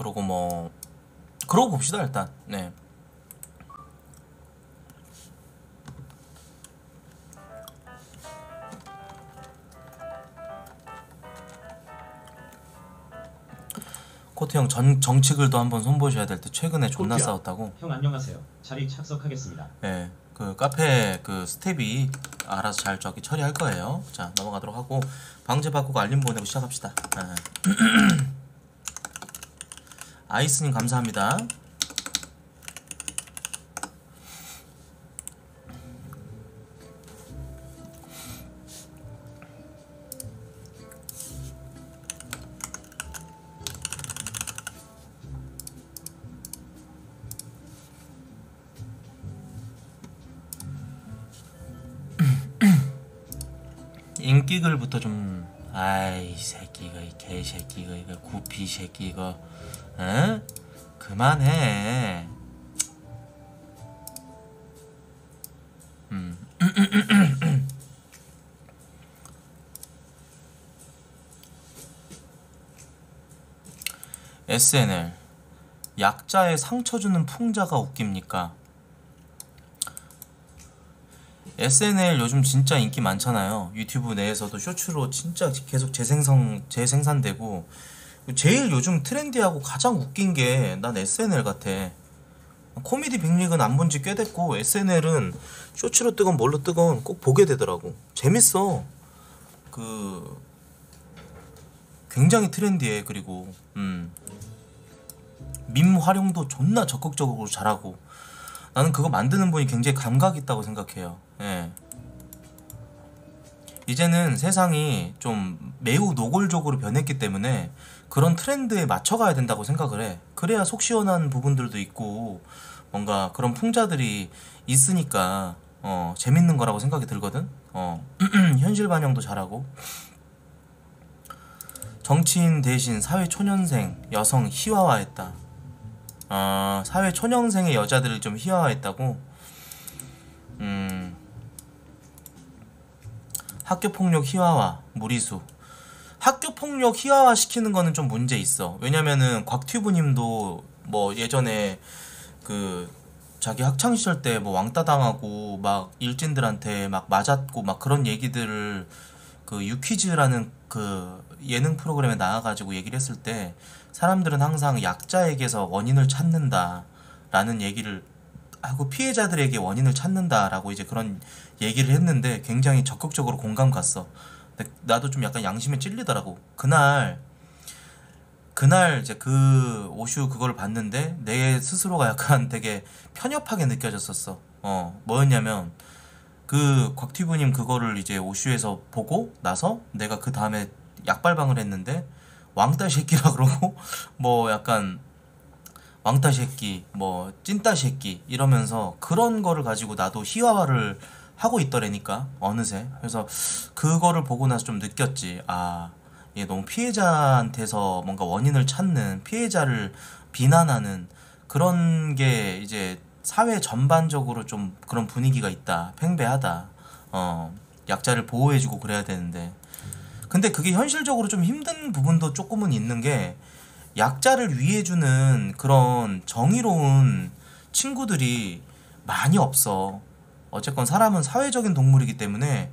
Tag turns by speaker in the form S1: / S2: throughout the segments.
S1: 그러고 뭐 그러고 봅시다 일단 네 코트 형 전, 정치글도 한번 손보셔야 될 때 최근에 존나
S2: 코트야.
S1: 싸웠다고
S2: 형 안녕하세요. 자리 착석하겠습니다.
S1: 예, 그 카페 그 스텝이 알아서 잘 저기 처리할 거예요. 자 넘어가도록 하고 방제 바꾸고 알림 보내고 시작합시다. 예. 아이스님 감사합니다. 개새끼 이거 구피 새끼 이거 에? 그만해 음 SNL 약자에 상처 주는 풍자가 웃깁니까? SNL 요즘 진짜 인기 많잖아요. 유튜브 내에서도 쇼츠로 진짜 계속 재생성 재생산되고 제일 요즘 트렌디하고 가장 웃긴 게 난 SNL 같아. 코미디 빅리그는 안본 지 꽤 됐고 SNL은 쇼츠로 뜨건 뭘로 뜨건 꼭 보게 되더라고. 재밌어. 그 굉장히 트렌디해 그리고 음. 밈 활용도 존나 적극적으로 잘하고 나는 그거 만드는 분이 굉장히 감각 있다고 생각해요. 예. 이제는 세상이 좀 매우 노골적으로 변했기 때문에 그런 트렌드에 맞춰가야 된다고 생각을 해. 그래야 속 시원한 부분들도 있고 뭔가 그런 풍자들이 있으니까 어, 재밌는 거라고 생각이 들거든. 어, 현실 반영도 잘하고. 정치인 대신 사회 초년생 여성 희화화했다. 아, 사회 초년생의 여자들을 좀 희화화했다고? 음, 학교 폭력 희화화, 무리수. 학교 폭력 희화화 시키는 거는 좀 문제 있어. 왜냐면은 곽튜브님도 뭐 예전에 그 자기 학창 시절 때 뭐 왕따 당하고 막 일진들한테 막 맞았고 막 그런 얘기들을 그 유퀴즈라는 그 예능 프로그램에 나와가지고 얘기를 했을 때 사람들은 항상 약자에게서 원인을 찾는다 라는 얘기를 하고 피해자들에게 원인을 찾는다라고 이제 그런 얘기를 했는데 굉장히 적극적으로 공감 갔어. 나도 좀 약간 양심에 찔리더라고. 그날 그날 이제 그 오슈 그걸 봤는데 내 스스로가 약간 되게 편협하게 느껴졌었어. 어 뭐였냐면 그 곽튜브님 그거를 이제 오슈에서 보고 나서 내가 그 다음에 약발방을 했는데 왕따 새끼라 그러고 뭐 약간 왕따 새끼 뭐 찐따 새끼 이러면서 그런 거를 가지고 나도 희화화를 하고 있더라니까 어느새. 그래서 그거를 보고 나서 좀 느꼈지. 아 이게 너무 피해자한테서 뭔가 원인을 찾는 피해자를 비난하는 그런 게 이제 사회 전반적으로 좀 그런 분위기가 있다. 팽배하다. 어 약자를 보호해주고 그래야 되는데 근데 그게 현실적으로 좀 힘든 부분도 조금은 있는 게 약자를 위해주는 그런 정의로운 친구들이 많이 없어. 어쨌건 사람은 사회적인 동물이기 때문에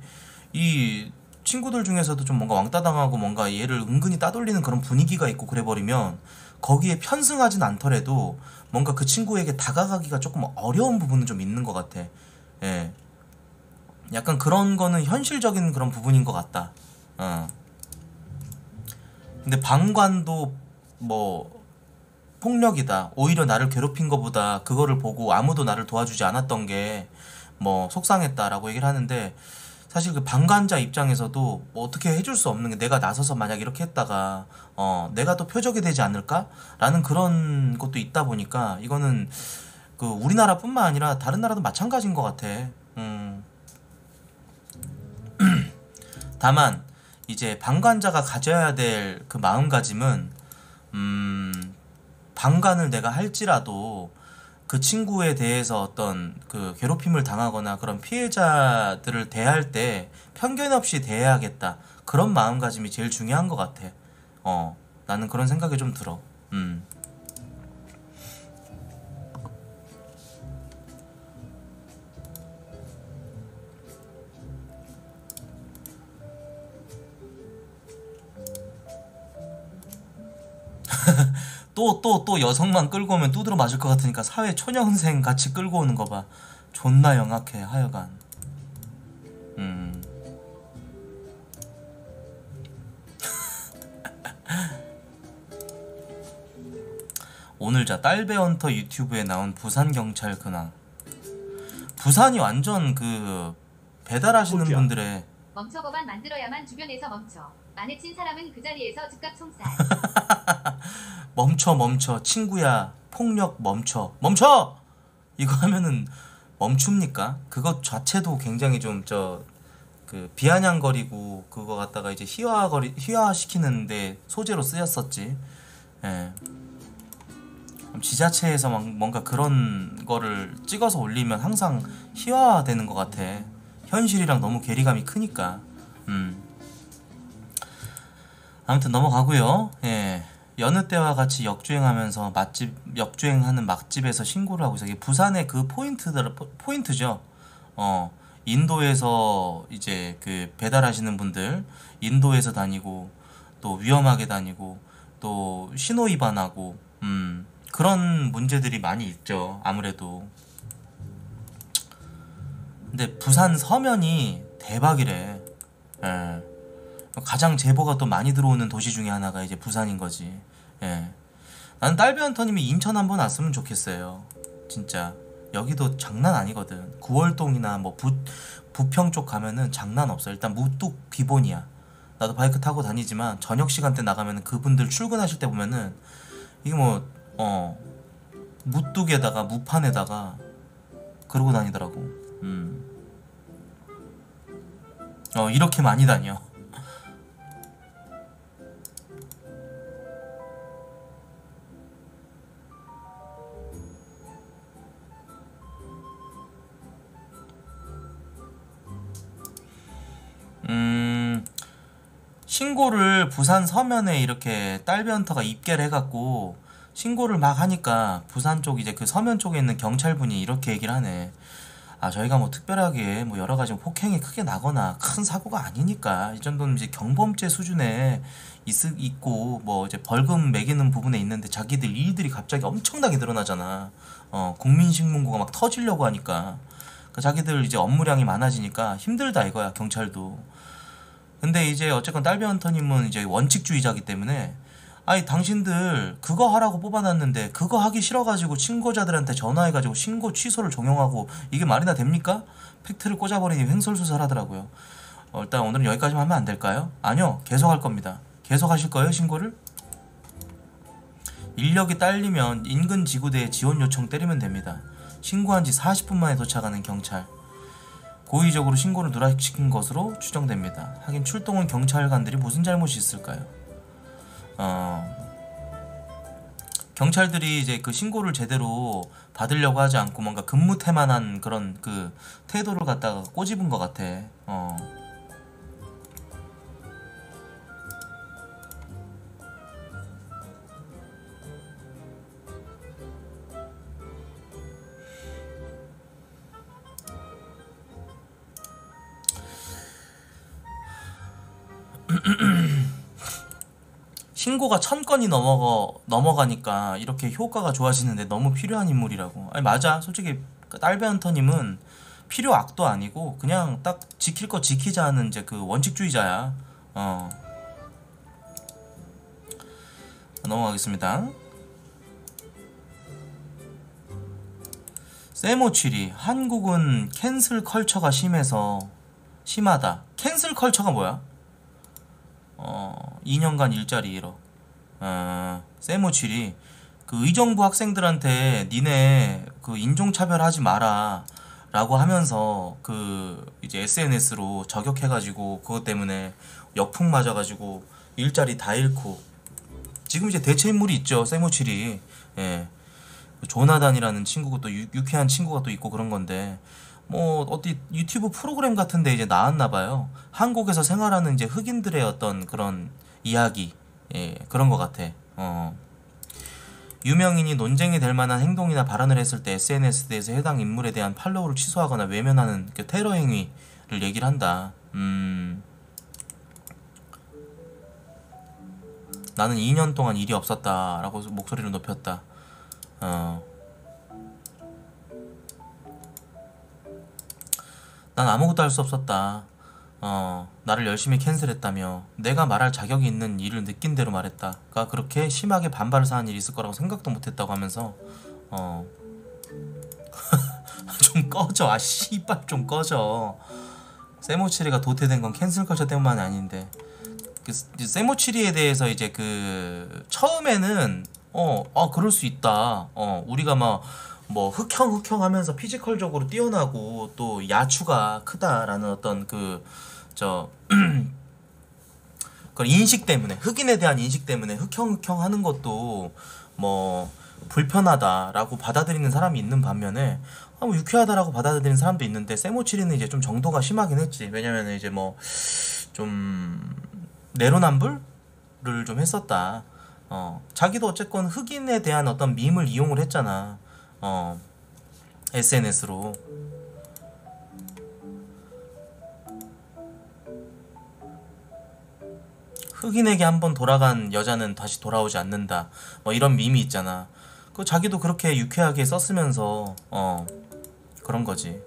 S1: 이 친구들 중에서도 좀 뭔가 왕따 당하고 뭔가 얘를 은근히 따돌리는 그런 분위기가 있고 그래버리면 거기에 편승하진 않더라도 뭔가 그 친구에게 다가가기가 조금 어려운 부분은 좀 있는 것 같아. 예. 약간 그런 거는 현실적인 그런 부분인 것 같다. 어. 근데 방관도 뭐 폭력이다. 오히려 나를 괴롭힌 것보다 그거를 보고 아무도 나를 도와주지 않았던 게 뭐 속상했다라고 얘기를 하는데 사실 그 방관자 입장에서도 뭐 어떻게 해줄 수 없는 게 내가 나서서 만약 이렇게 했다가 어 내가 또 표적이 되지 않을까라는 그런 것도 있다 보니까 이거는 그 우리나라뿐만 아니라 다른 나라도 마찬가지인 것 같아. 음. 다만 이제 방관자가 가져야 될 그 마음가짐은 음 방관을 내가 할지라도 그 친구에 대해서 어떤 그 괴롭힘을 당하거나 그런 피해자들을 대할 때 편견 없이 대해야겠다 그런 마음가짐이 제일 중요한 것 같아. 어 나는 그런 생각이 좀 들어. 음 또 또 또 여성만 끌고 오면 두드러 맞을 것 같으니까 사회 초년생 같이 끌고 오는 거 봐. 존나 영악해 하여간. 음. 오늘 자 딸배헌터 유튜브에 나온 부산 경찰 근황. 부산이 완전 그 배달하시는. 분들의
S3: 멈춰 법안 만들어야만 주변에서 멈춰. 안에 친 사람은 그 자리에서 즉각 총살.
S1: 멈춰 멈춰 친구야 폭력 멈춰 멈춰 이거 하면은 멈춥니까? 그것 자체도 굉장히 좀 저 그 비아냥거리고 그거 갖다가 이제 희화거리 희화시키는데 소재로 쓰였었지. 예. 지자체에서 막 뭔가 그런 거를 찍어서 올리면 항상 희화되는 것 같아. 현실이랑 너무 괴리감이 크니까. 음. 아무튼 넘어가고요. 예. 여느 때와 같이 역주행하면서 맛집 역주행하는 맛집에서 신고를 하고 있어. 이게 부산의 그 포인트들 포인트죠. 어. 인도에서 이제 그 배달하시는 분들 인도에서 다니고 또 위험하게 다니고 또 신호 위반하고 음. 그런 문제들이 많이 있죠. 아무래도. 근데 부산 서면이 대박이래. 예. 가장 제보가 또 많이 들어오는 도시 중에 하나가 이제 부산인 거지. 예. 나는 딸배 헌터님이 인천 한번 왔으면 좋겠어요. 진짜. 여기도 장난 아니거든. 구월동이나 뭐 부, 부평 쪽 가면은 장난 없어. 일단 무뚝 기본이야. 나도 바이크 타고 다니지만 저녁 시간대 나가면은 그분들 출근하실 때 보면은 이게 뭐, 어, 무뚝에다가 무판에다가 그러고 다니더라고. 음. 어, 이렇게 많이 다녀. 음, 신고를 부산 서면에 이렇게 딸변터가 입계를 해갖고 신고를 막 하니까 부산 쪽 이제 그 서면 쪽에 있는 경찰분이 이렇게 얘기를 하네. 아, 저희가 뭐 특별하게 뭐 여러 가지 폭행이 크게 나거나 큰 사고가 아니니까 이 정도는 이제 경범죄 수준에 있, 있고 뭐 이제 벌금 매기는 부분에 있는데 자기들 일들이 갑자기 엄청나게 늘어나잖아. 어, 국민신문고가 막 터지려고 하니까. 그 자기들 이제 업무량이 많아지니까 힘들다 이거야, 경찰도. 근데 이제 어쨌건 딸비 헌터님은 이제 원칙주의자기 때문에 아니 당신들 그거 하라고 뽑아놨는데 그거 하기 싫어가지고 신고자들한테 전화해가지고 신고 취소를 종용하고 이게 말이나 됩니까? 팩트를 꽂아버리니 횡설수설 하더라고요. 어, 일단 오늘은 여기까지만 하면 안 될까요? 아니요 계속 할 겁니다. 계속 하실 거예요 신고를? 인력이 딸리면 인근 지구대에 지원 요청 때리면 됩니다. 신고한 지 40분 만에 도착하는 경찰. 고의적으로 신고를 누락시킨 것으로 추정됩니다. 하긴 출동한 경찰관들이 무슨 잘못이 있을까요? 어, 경찰들이 이제 그 신고를 제대로 받으려고 하지 않고 뭔가 근무태만한 그런 그 태도를 갖다가 꼬집은 것 같아. 어. 신고가 천 건이 넘어가 넘어가니까 이렇게 효과가 좋아지는데 너무 필요한 인물이라고. 아니 맞아. 솔직히 그 딸베헌터님은 필요 악도 아니고 그냥 딱 지킬 거 지키자 하는 이제 그 원칙주의자야. 어. 넘어가겠습니다. 세모치리 한국은 캔슬 컬처가 심해서 심하다. 캔슬 컬처가 뭐야? 어, 2년간 일자리 잃어. 어, 세모칠이 그 의정부 학생들한테 니네 그 인종차별하지 마라 라고 하면서 그 이제 SNS로 저격해가지고 그것 때문에 역풍 맞아가지고 일자리 다 잃고 지금 이제 대체 인물이 있죠 세모칠이 예. 조나단이라는 친구가 또 유, 유쾌한 친구가 또 있고 그런 건데 뭐 어디 유튜브 프로그램 같은데 이제 나왔나 봐요. 한국에서 생활하는 이제 흑인들의 어떤 그런 이야기 예, 그런 것 같아. 어. 유명인이 논쟁이 될 만한 행동이나 발언을 했을 때 SNS에서 해당 인물에 대한 팔로우를 취소하거나 외면하는 그 테러 행위를 얘기를 한다. 음. 나는 2년 동안 일이 없었다라고 목소리를 높였다. 어. 난 아무것도 할 수 없었다. 어, 나를 열심히 캔슬했다며 내가 말할 자격이 있는 일을 느낀 대로 말했다. 가 그렇게 심하게 반발을 사는 일이 있을 거라고 생각도 못했다고 하면서 어. 좀 꺼져. 아 씨발 좀 꺼져. 세모치리가 도태된 건 캔슬 컬처 때문만이 아닌데 그 세모치리에 대해서 이제 그 처음에는 어, 아 그럴 수 있다. 어, 우리가 막 뭐 흑형 흑형 하면서 피지컬적으로 뛰어나고 또 야추가 크다라는 어떤 그 저 그런 인식 때문에 흑인에 대한 인식 때문에 흑형 흑형 하는 것도 뭐 불편하다라고 받아들이는 사람이 있는 반면에 아, 뭐 유쾌하다라고 받아들이는 사람도 있는데 샘 오취리는 이제 좀 정도가 심하긴 했지. 왜냐면은 이제 뭐 좀 내로남불을 좀 했었다. 어 자기도 어쨌건 흑인에 대한 어떤 밈을 이용을 했잖아 어 SNS로 흑인에게 한번 돌아간 여자는 다시 돌아오지 않는다. 뭐 이런 밈이 있잖아. 그 자기도 그렇게 유쾌하게 썼으면서 어 그런 거지.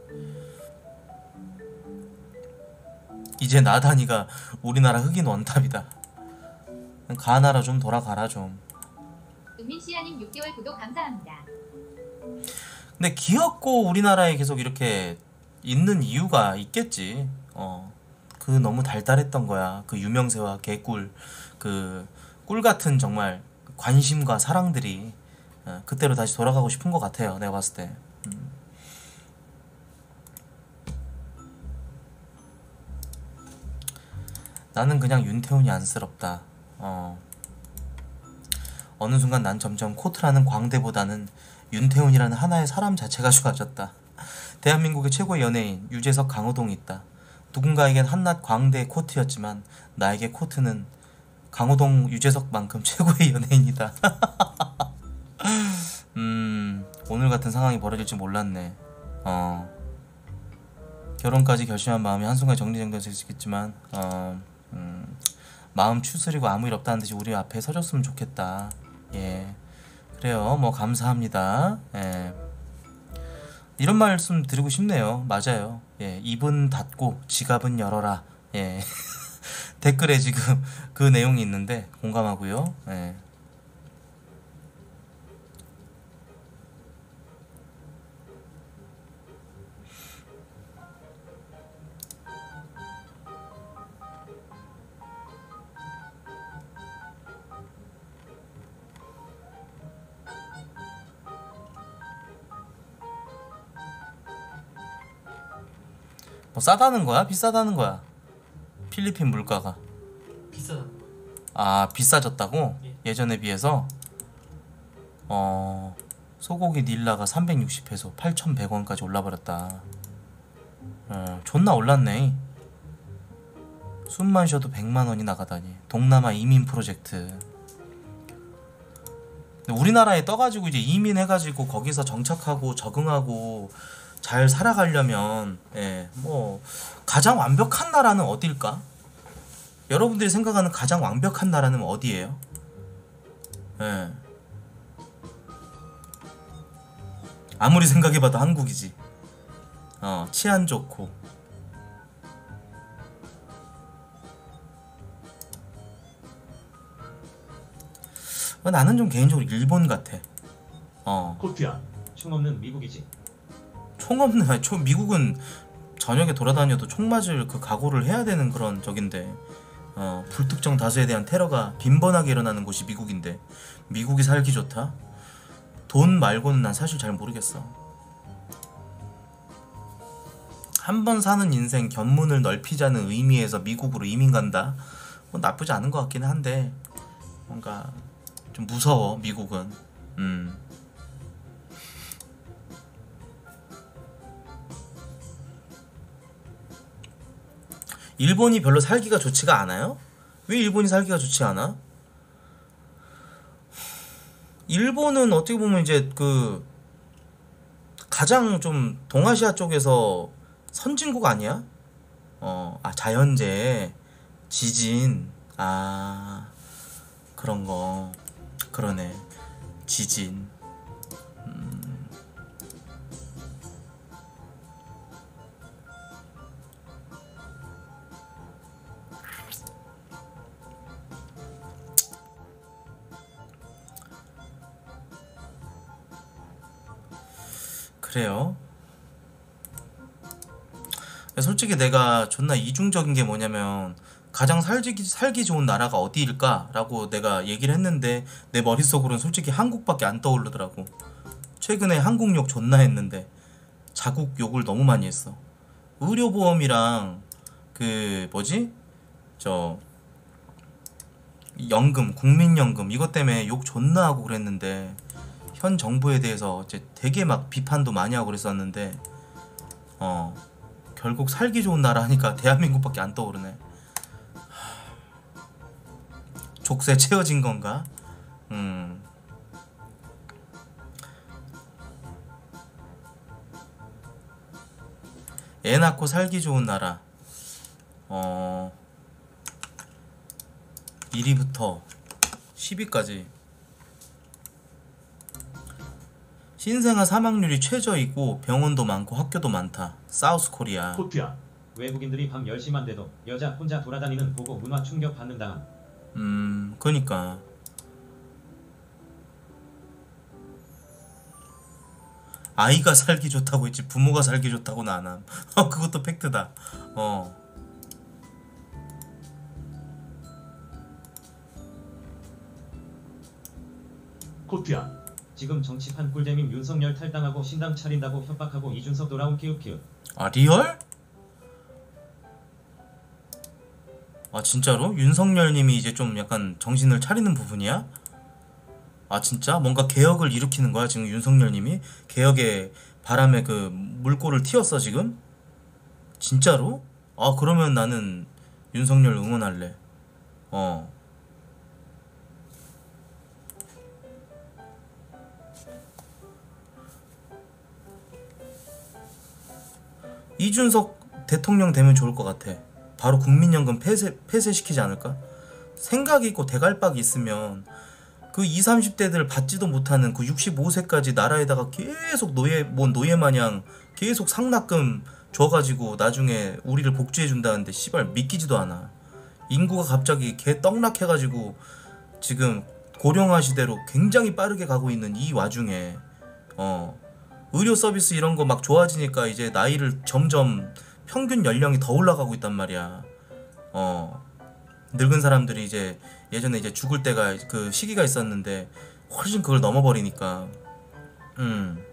S1: 이제 나단이가 우리나라 흑인 원탑이다. 가나라 좀 돌아가라 좀.
S3: 은민시아님 6개월 구독 감사합니다.
S1: 근데 귀엽고 우리나라에 계속 이렇게 있는 이유가 있겠지. 어. 그 너무 달달했던 거야. 그 유명세와 개꿀 그 꿀 같은 정말 관심과 사랑들이 어, 그때로 다시 돌아가고 싶은 것 같아요. 내가 봤을 때. 음. 나는 그냥 윤태훈이 안쓰럽다. 어. 어느 순간 난 점점 코트라는 광대보다는 윤태훈이라는 하나의 사람 자체가 좋아졌다. 대한민국의 최고의 연예인 유재석 강호동이 있다. 누군가에겐 한낱 광대의 코트였지만 나에게 코트는 강호동 유재석만큼 최고의 연예인이다. 음 오늘 같은 상황이 벌어질 줄 몰랐네. 어 결혼까지 결심한 마음이 한순간 정리정돈될 수 있겠지만 어 음, 마음 추스리고 아무 일 없다는 듯이 우리 앞에 서줬으면 좋겠다. 예 그래요 뭐 감사합니다. 예. 이런 말씀 드리고 싶네요. 맞아요. 예, 입은 닫고 지갑은 열어라. 예. 댓글에 지금 그 내용이 있는데 공감하고요. 예. 싸다는 거야? 비싸다는 거야? 필리핀 물가가
S4: 비싸다.
S1: 아 비싸졌다고?
S4: 예.
S1: 예전에 비해서 어 소고기 닐라가 360페소 8,100원까지 올라버렸다 어 존나 올랐네 숨만 쉬어도 100만원이 나가다니 동남아 이민 프로젝트 우리나라에 떠가지고 이제 이민해가지고 거기서 정착하고 적응하고 잘 살아가려면 예, 뭐 가장 완벽한 나라는 어딜까? 여러분들이 생각하는 가장 완벽한 나라는 어디예요? 예. 아무리 생각해봐도 한국이지. 어, 치안 좋고. 어, 나는 좀 개인적으로 일본 같아. 어.
S2: 코트야. 총 없는 미국이지.
S1: 총 없는 아니 총 미국은 저녁에 돌아다녀도 총 맞을 그 각오를 해야 되는 그런 적인데 어, 불특정 다수에 대한 테러가 빈번하게 일어나는 곳이 미국인데 미국이 살기 좋다? 돈 말고는 난 사실 잘 모르겠어. 한 번 사는 인생 견문을 넓히자는 의미에서 미국으로 이민 간다? 뭐 나쁘지 않은 것 같기는 한데 뭔가 좀 무서워 미국은. 음. 일본이 별로 살기가 좋지가 않아요? 왜 일본이 살기가 좋지 않아? 일본은 어떻게 보면 이제 그 가장 좀 동아시아 쪽에서 선진국 아니야? 어, 아 자연재해, 지진, 아 그런 거 그러네 지진 그래요. 솔직히 내가 존나 이중적인 게 뭐냐면 가장 살기, 살기 좋은 나라가 어디일까 라고 내가 얘기를 했는데 내 머릿속으로는 솔직히 한국밖에 안 떠오르더라고. 최근에 한국 욕 존나 했는데 자국 욕을 너무 많이 했어. 의료보험이랑 그 뭐지? 저 연금, 국민연금 이것 때문에 욕 존나 하고 그랬는데 현 정부에 대해서 이제 되게 막 비판도 많이 하고 그랬었는데 어 결국 살기 좋은 나라 하니까 대한민국밖에 안 떠오르네. 하, 족쇄 채워진 건가? 음. 애 낳고 살기 좋은 나라. 어. 1위부터 10위까지 신생아 사망률이 최저이고 병원도 많고 학교도 많다. 사우스 코리아.
S2: 코트야. 외국인들이 밤 10시만 돼도 여자 혼자 돌아다니는 보고 문화 충격 받는다.
S1: 음, 그니까. 아이가 살기 좋다고 했지 부모가 살기 좋다고는 안 함. 어, 그것도 팩트다. 어.
S2: 코트야. 지금 정치판 꿀잼임 윤석열 탈당하고 신당 차린다고 협박하고 이준석 돌아온 키읔키읔.
S1: 아, real? 아, 진짜로? 윤석열 님이 이제 좀 약간 정신을 차리는 부분이야? 아, 진짜? 뭔가 개혁을 일으키는 거야, 지금 윤석열 님이? 개혁의 바람에 그 물꼬를 틔웠어, 지금? 진짜로? 아, 그러면 나는 윤석열 응원할래. 어. 이준석 대통령 되면 좋을 것 같아. 바로 국민연금 폐쇄, 폐쇄시키지 않을까? 생각이 있고 대갈박이 있으면 그 20, 30대들 받지도 못하는 그 65세까지 나라에다가 계속 노예, 뭐 노예 마냥 계속 상납금 줘가지고 나중에 우리를 복지해 준다는데 씨발 믿기지도 않아. 인구가 갑자기 개 떡락해가지고 지금 고령화 시대로 굉장히 빠르게 가고 있는 이 와중에 어 의료 서비스 이런 거 막 좋아지니까 이제 나이를 점점 평균 연령이 더 올라가고 있단 말이야. 어. 늙은 사람들이 이제 예전에 이제 죽을 때가 그 시기가 있었는데 훨씬 그걸 넘어버리니까. 음.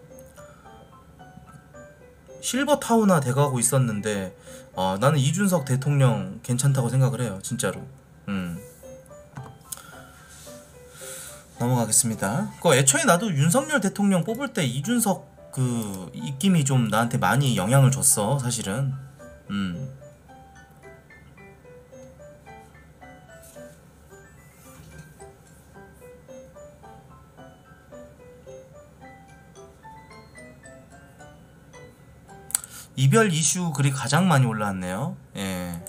S1: 실버 타우나 돼가고 있었는데 어, 나는 이준석 대통령 괜찮다고 생각을 해요. 진짜로. 음. 넘어가겠습니다. 그 애초에 나도 윤석열 대통령 뽑을 때 이준석 그 입김이 좀 나한테 많이 영향을 줬어 사실은. 음. 이별 이슈 글이 가장 많이 올라왔네요. 예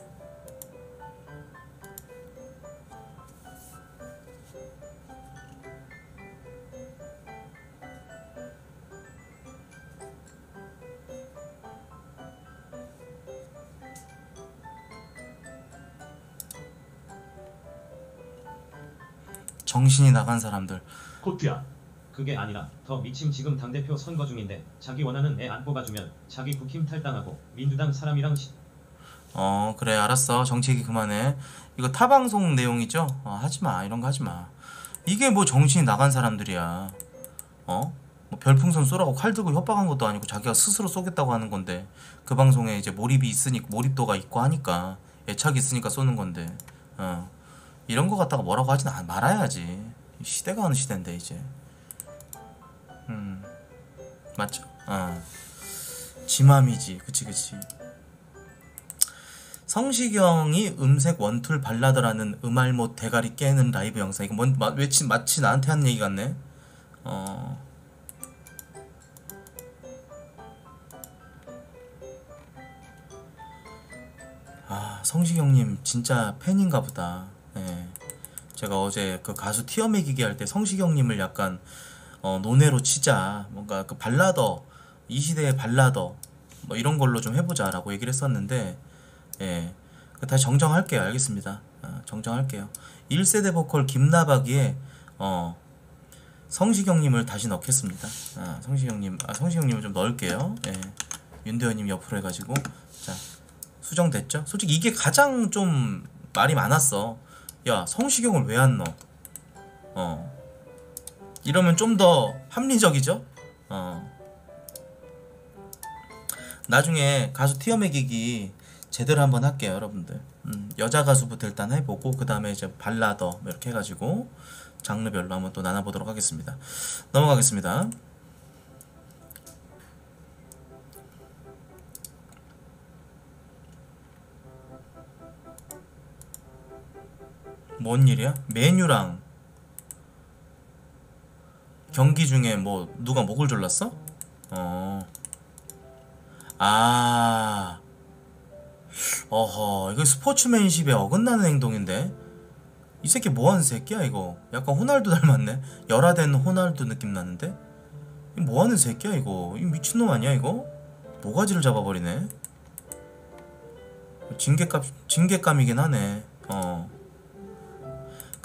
S1: 정신이 나간 사람들.
S2: 코트야. 그게 아니라 더 미침 지금 당 대표 선거 중인데 자기 원하는 애 안 뽑아주면 자기 국힘 탈당하고 민주당 사람이랑 시...
S1: 어 그래 알았어. 정치 얘기 그만해. 이거 타 방송 내용이죠? 어, 하지마. 이런 거 하지마. 이게 뭐 정신이 나간 사람들이야. 어? 뭐 별풍선 쏘라고 칼 들고 협박한 것도 아니고 자기가 스스로 쏘겠다고 하는 건데. 그 방송에 이제 몰입이 있으니까 몰입도가 있고 하니까 애착이 있으니까 쏘는 건데. 어 이런 거 갖다가 뭐라고 하진 않, 말아야지. 시대가 어느 시대인데 이제. 음. 맞죠? 어. 지맘이지. 그치 그치. 성시경이 음색 원툴 발라더라는 음알못 대가리 깨는 라이브 영상. 이거 뭔 마, 외치, 마치 나한테 한 얘기 같네? 어. 아, 성시경님 진짜 팬인가 보다. 예. 제가 어제 그 가수 티어 매기기 할 때 성시경님을 약간 어, 논외로 치자. 뭔가 그 발라더 이 시대의 발라더 뭐 이런 걸로 좀 해보자라고 얘기를 했었는데 예. 그 다시 정정할게요. 알겠습니다. 어, 정정할게요. 1세대 보컬 김나박이의 어 성시경님을 다시 넣겠습니다. 아, 성시경님 아 성시경님을 좀 넣을게요. 예. 윤대현님 옆으로 해가지고. 자 수정됐죠? 솔직히 이게 가장 좀 말이 많았어 야 성시경을 왜 안 넣어? 어. 이러면 좀 더 합리적이죠? 어. 나중에 가수 티어 매기기 제대로 한번 할게요 여러분들. 음, 여자 가수부터 일단 해보고 그 다음에 이제 발라더 뭐 이렇게 해가지고 장르별로 한번 또 나눠보도록 하겠습니다. 넘어가겠습니다 뭔 일이야? 메뉴랑 경기 중에 뭐 누가 목을 졸랐어? 어. 아. 어허, 이거 스포츠맨십에 어긋나는 행동인데. 이 새끼 뭐 하는 새끼야 이거? 약간 호날두 닮았네. 열화된 호날두 느낌 나는데. 이 뭐하는 새끼야 이거? 이 미친놈 아니야 이거? 모가지를 잡아버리네. 징계감 징계감이긴 하네. 어.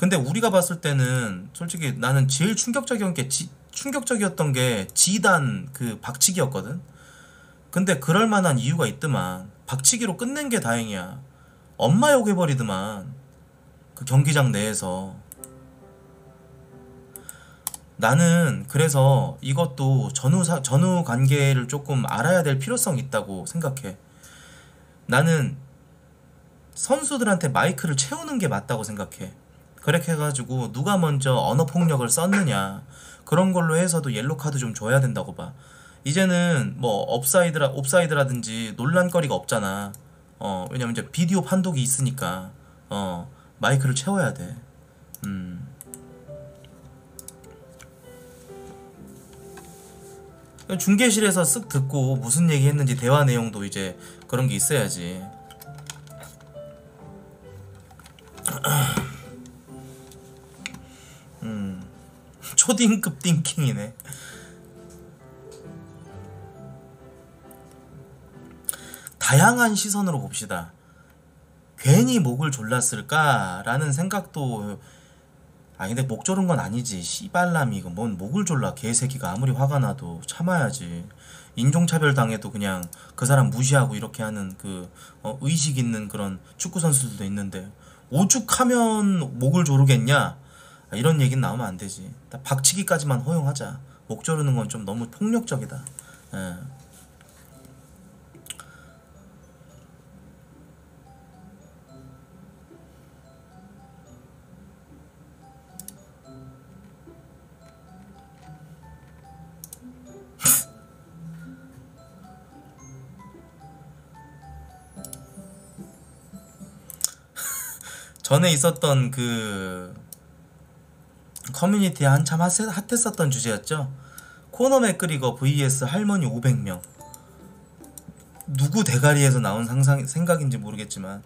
S1: 근데 우리가 봤을 때는 솔직히 나는 제일 충격적이었던 게 지, 충격적이었던 게 지단 그 박치기였거든. 근데 그럴 만한 이유가 있더만 박치기로 끝낸 게 다행이야. 엄마 욕해 버리더만 그 경기장 내에서 나는 그래서 이것도 전후 사, 전후 관계를 조금 알아야 될 필요성이 있다고 생각해. 나는 선수들한테 마이크를 채우는 게 맞다고 생각해. 그렇게 해가지고 누가 먼저 언어 폭력을 썼느냐 그런 걸로 해서도 옐로 카드 좀 줘야 된다고 봐. 이제는 뭐 업사이드라 오프사이드라든지 논란거리가 없잖아. 어 왜냐면 이제 비디오 판독이 있으니까 어 마이크를 채워야 돼. 음. 중계실에서 쓱 듣고 무슨 얘기 했는지 대화 내용도 이제 그런 게 있어야지. 초딩급 띵킹이네. 다양한 시선으로 봅시다. 괜히 목을 졸랐을까라는 생각도 아 근데 목 조른 건 아니지 씨발람이 이거 뭔 목을 졸라 개새끼가 아무리 화가 나도 참아야지 인종차별 당해도 그냥 그 사람 무시하고 이렇게 하는 그 어, 의식 있는 그런 축구 선수들도 있는데 오죽하면 목을 조르겠냐 아, 이런 얘기는 나오면 안 되지. 딱 박치기까지만 허용하자. 목 조르는 건 좀 너무 폭력적이다. 예. 전에 있었던 그 커뮤니티에 한참 핫- 핫했었던 주제였죠. 코너 맥그리거 vs 할머니 500명. 누구 대가리에서 나온 상상 생각인지 모르겠지만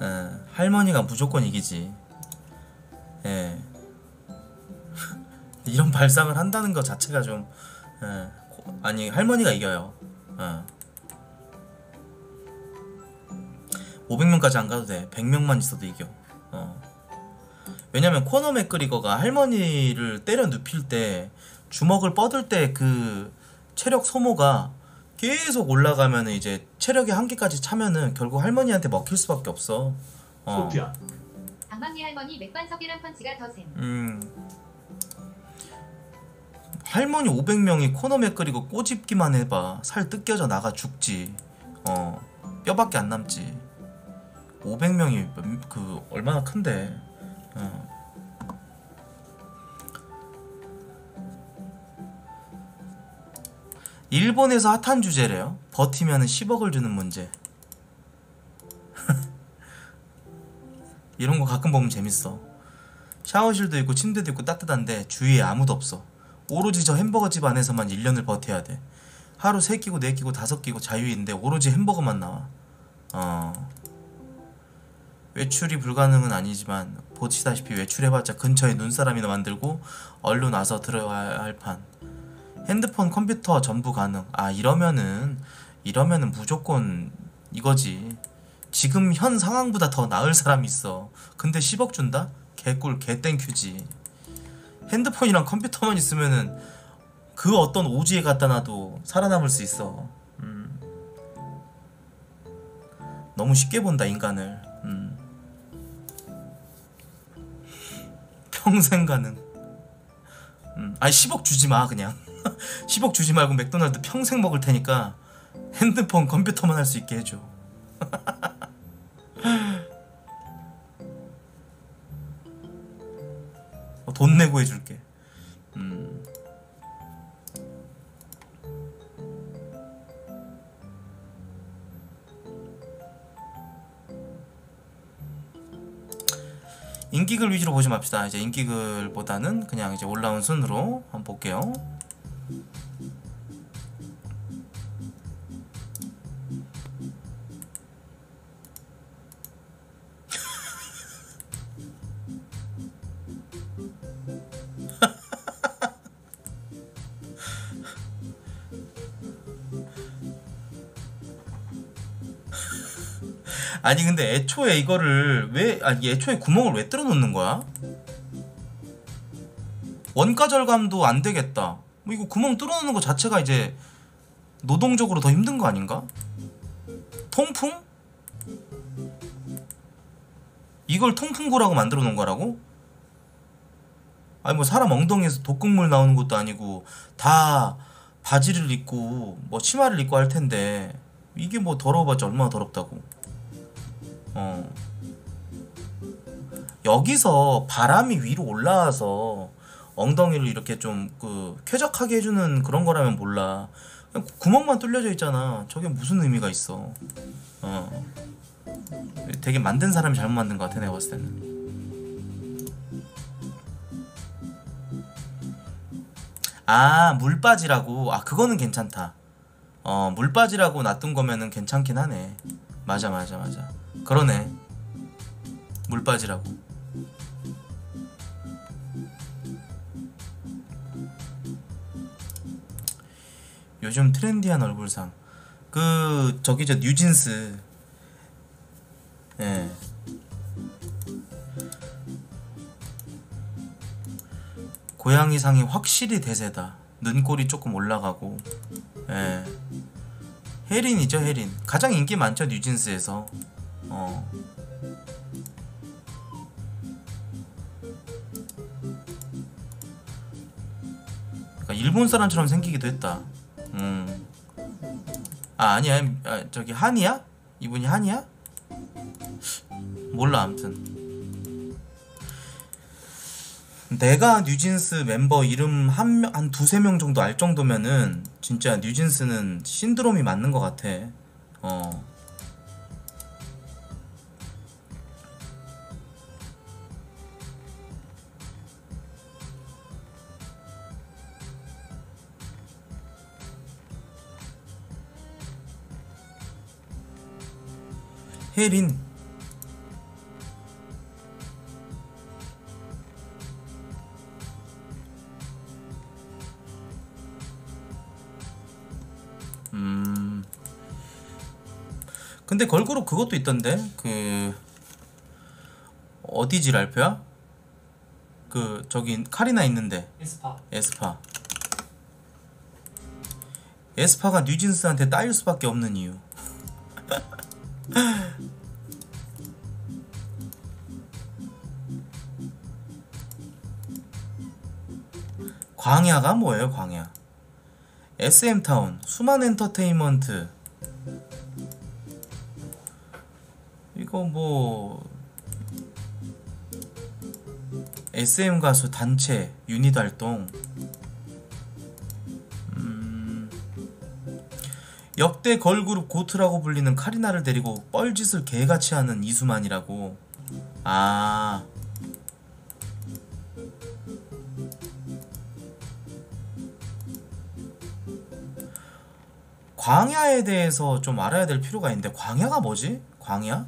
S1: 예, 할머니가 무조건 이기지. 예. 이런 발상을 한다는 것 자체가 좀 예, 코- 아니 할머니가 이겨요. 예. 500명까지 안 가도 돼. 100명만 있어도 이겨. 어. 왜냐면 코너 맥그리거가 할머니를 때려 눕힐 때 주먹을 뻗을 때 그 체력 소모가 계속 올라가면은 이제 체력의 한계까지 차면은 결국 할머니한테 먹힐 수밖에 없어. 어.
S2: 소피아
S3: 방망이 할머니 맥반석이란 펀치가 더 셈.
S1: 음. 할머니 500명이 코너 맥그리거 꼬집기만 해봐. 살 뜯겨져 나가 죽지. 어. 뼈밖에 안 남지. 500명이 그 얼마나 큰데. 어. 일본에서 핫한 주제래요. 버티면 10억을 주는 문제. 이런 거 가끔 보면 재밌어. 샤워실도 있고 침대도 있고 따뜻한데 주위에 아무도 없어. 오로지 저 햄버거 집 안에서만 1년을 버텨야 돼. 하루 3끼고 4끼고 5끼고 자유인데 오로지 햄버거만 나와. 어 외출이 불가능은 아니지만 보시다시피 외출해봤자 근처에 눈사람이나 만들고 얼른 와서 들어야 할 판. 핸드폰, 컴퓨터 전부 가능. 아 이러면은 이러면은 무조건 이거지. 지금 현 상황보다 더 나을 사람이 있어. 근데 10억 준다? 개꿀 개땡큐지. 핸드폰이랑 컴퓨터만 있으면은 그 어떤 오지에 갖다 놔도 살아남을 수 있어. 음. 너무 쉽게 본다 인간을. 평생 가능. 음. 아니 10억 주지 마 그냥. 10억 주지 말고 맥도날드 평생 먹을 테니까 핸드폰 컴퓨터만 할 수 있게 해줘. 어, 돈 내고 해줄게. 인기글 위주로 보지 맙시다. 이제 인기글보다는 그냥 이제 올라온 순으로 한번 볼게요. 아니 근데 애초에 이거를 왜 아니 애초에 구멍을 왜 뚫어 놓는 거야? 원가 절감도 안 되겠다. 뭐 이거 구멍 뚫어 놓는 거 자체가 이제 노동적으로 더 힘든 거 아닌가? 통풍? 이걸 통풍구라고 만들어 놓은 거라고? 아니 뭐 사람 엉덩이에서 독극물 나오는 것도 아니고 다 바지를 입고 뭐 치마를 입고 할 텐데 이게 뭐 더러워봤자 얼마나 더럽다고 어. 여기서 바람이 위로 올라와서 엉덩이를 이렇게 좀 그 쾌적하게 해주는 그런 거라면 몰라. 구멍만 뚫려져 있잖아. 저게 무슨 의미가 있어? 어. 되게 만든 사람이 잘못 만든 것 같아 내가 봤을 때는. 아 물바지라고. 아 그거는 괜찮다. 어 물바지라고 놔둔 거면은 괜찮긴 하네. 맞아 맞아 맞아. 그러네. 물바지라고. 요즘 트렌디한 얼굴상. 그 저기 저 뉴진스. 예. 고양이상이 확실히 대세다. 눈꼬리 조금 올라가고. 예. 혜린이죠 혜린. 가장 인기 많죠 뉴진스에서. 어. 그러니까 일본 사람처럼 생기기도 했다. 음. 아 아니야. 아, 저기 한이야? 이분이 한이야? 몰라 아무튼. 내가 뉴진스 멤버 이름 한, 명- 한 두세 명 정도 알 정도면은 진짜 뉴진스는 신드롬이 맞는 것 같아. 어. 혜린 음. 근데 걸그룹 그것도 있던데? 그 어디지 랄프야? 그 저기 카리나 있는데.
S4: 에스파.
S1: 에스파. 에스파가 뉴진스한테 따일 수밖에 없는 이유. 광야가 뭐예요 광야 SM타운 수만 엔터테인먼트. 이거 뭐 SM 가수 단체 유닛 활동. 음, 역대 걸그룹 고트라고 불리는 카리나를 데리고 뻘짓을 개같이 하는 이수만이라고. 아 광야에 대해서 좀 알아야 될 필요가 있는데 광야가 뭐지? 광야?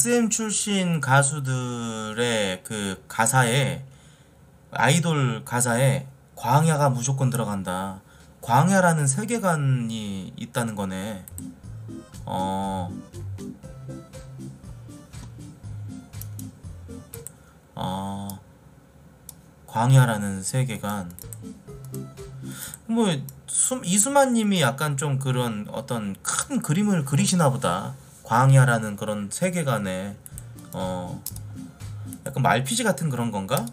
S1: SM 출신 가수들의 그 가사에 아이돌 가사에 광야가 무조건 들어간다. 광야라는 세계관이 있다는 거네. 어. 어. 광야라는 세계관. 뭐 수, 이수만 님이 약간 좀 그런 어떤 큰 그림을 그리시나 보다. 광야라는 그런 세계관에 어 약간 말피지 같은 그런 건가?